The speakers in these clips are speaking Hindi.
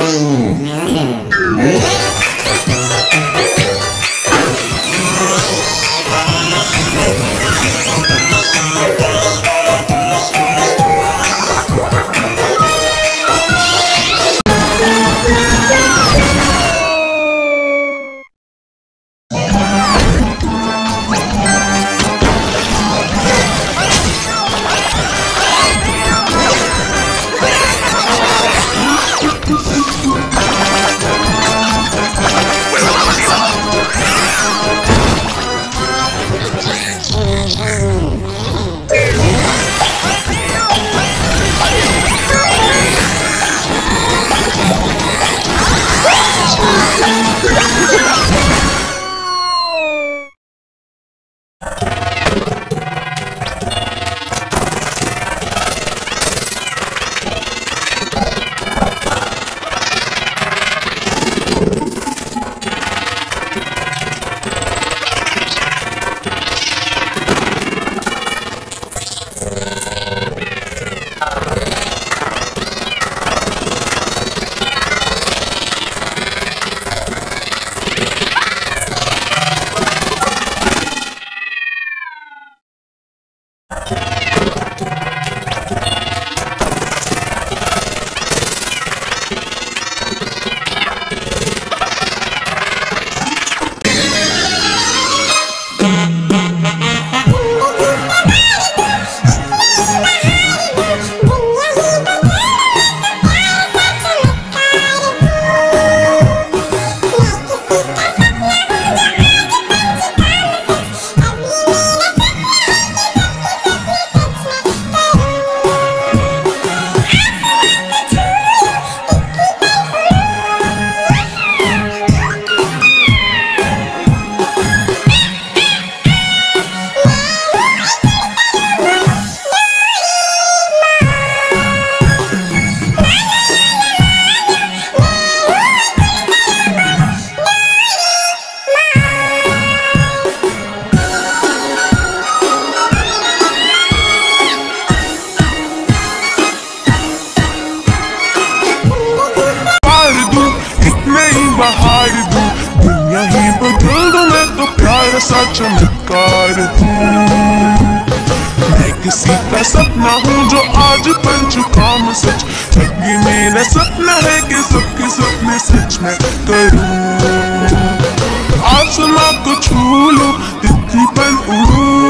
Hãy subscribe सा चमत्कार मैं किसी का सपना हूँ जो आज बन चुका मैं सच। क्योंकि मेरा सपना है कि सबके सपने सच में करूँ। आसमां को छू लो तिथि पर उड़ूं।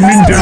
मैं हूँ एक निंजा